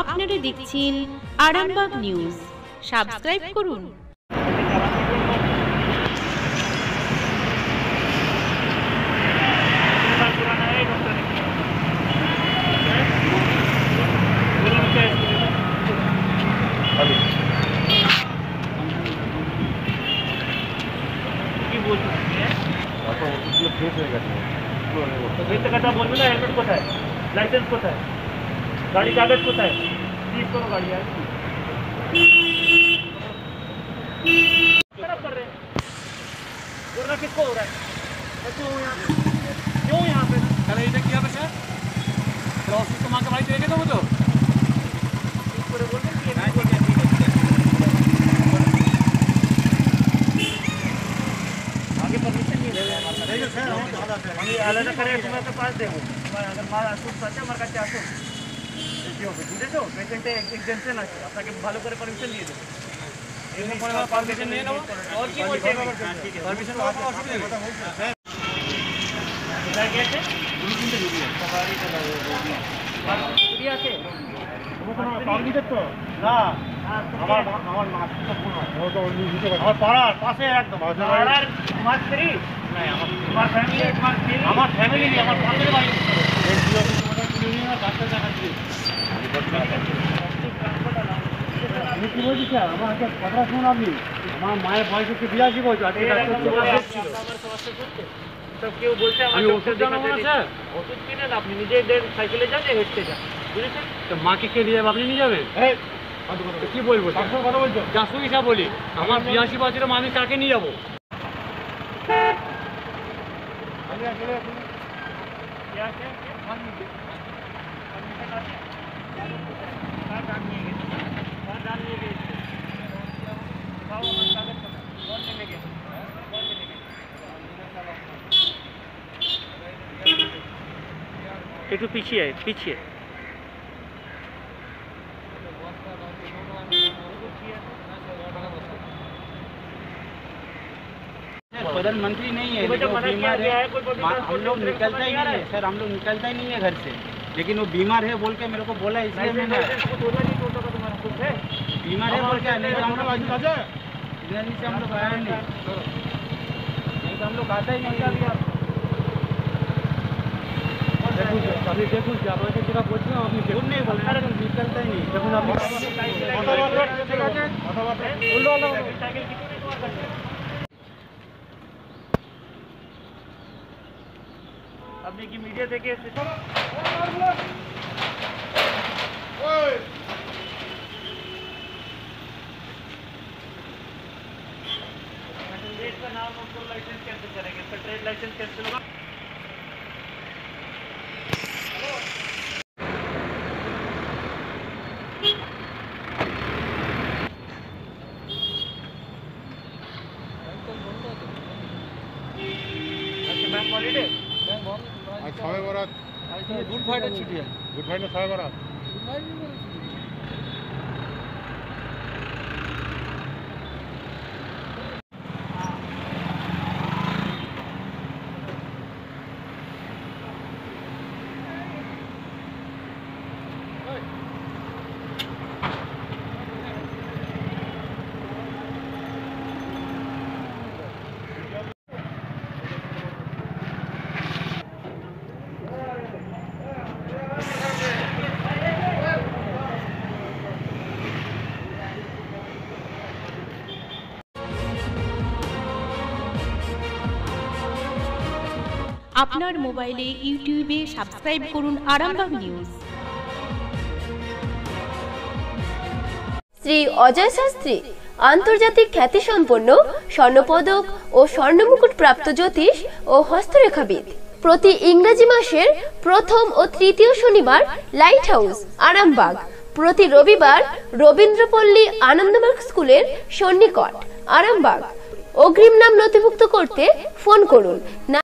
আপনারা দেখছেন Arambagh news. Subscribe করুন। না কোথায়? লাইসেন্স কোথায়? गाड़ी कागज़ कुछ है? जीप करो गाड़ी आ तरफ़ कर रहे हैं। किसको हो रहा है? क्यों यहाँ पे? क्यों यहाँ पे? अरे इधर किया बच्चा क्रॉसिंग कमा के भाई तो वो तो।, हाँ तो पास देखो। हमारा कुछ सच्चा मरका चाहते কি হবে বুঝেছ? পেশেন্টে এক্সেমশন আছে আপনাকে ভালো করে পারমিশন দিয়ে দেবো। এমনি পরে আবার নিয়ে নেব। বলছে ঠিক আছে। পারমিশন আমার ফ্যামিলি আমার ফ্যামিলি আমার পাশের বাড়ি। আমি কি বলছি স্যার আমার মায়ের আমি ওষুধ স্যার ওষুধ আপনি সাইকেলে তো মাকে কে নিয়ে যাবে আপনি নিয়ে যাবেন তো কি বলব কথা বলছো যা সুবিধা বলি আমার বিরাশি বছরের মানুষ কাকে নিয়ে যাব আমি একটু পিছিয়ে আয় পিছিয়ে प्रधानमंत्री नहीं है तो बेटा लेकिन वो मना किया बीमार गया है है, कोई public मा- transport हम लोग में निकलता मना ही किया नहीं है। है सर हम लोग निकलता ही नहीं है घर से लेकिन वो बीमार है बोल के मेरे को बोला इसलिए लाइसेंस मैंने लाइसेंस कुछ होना नहीं टोटो का तुम्हारा कुछ है बीमार है बोल के नहीं तो हम लोग লাইসেন্স আছে दिल्ली से हम लोग आए नहीं नहीं तो हम लोग आता ही नहीं है আপনি দেখুন যে আপনাকে যেটা বলছিলাম আপনি खूब नहीं बोल रहे हैं, निकलता ही नहीं দেখুন আপনি কথাবার্তা ঠিক আছে কথাবার্তা আপনি কি মিডিয়া থেকে এসেছেন देश का नाम हमको लाइसेंस कैंसिल करेंगे इसका ट्रेड लाइसेंस कैंसिल होगा আজকে ব্যাংক সবাই বরাত। গুড ফ্রাইডে ছুটি আছে। গুড ফ্রাইডে সবাই বরাত। আপনার মোবাইলে ইউটিউবে সাবস্ক্রাইব করুন আরামবাগ নিউজ। শ্রী অজয় শাস্ত্রী, আন্তর্জাতিক খ্যাতিসম্পন্ন স্বর্ণপদক ও স্বর্ণমুকুট প্রাপ্ত জ্যোতিষ ও হস্তরেখাবিদ। প্রতি ইংরেজি মাসের প্রথম ও তৃতীয় শনিবার লাইট হাউস আরামবাগ। প্রতি রবিবার রবীন্দ্রপল্লী আনন্দমার্গ স্কুলের সন্নিকট, আরামবাগ। অগ্রিম নাম নথিভুক্ত করতে ফোন করুন।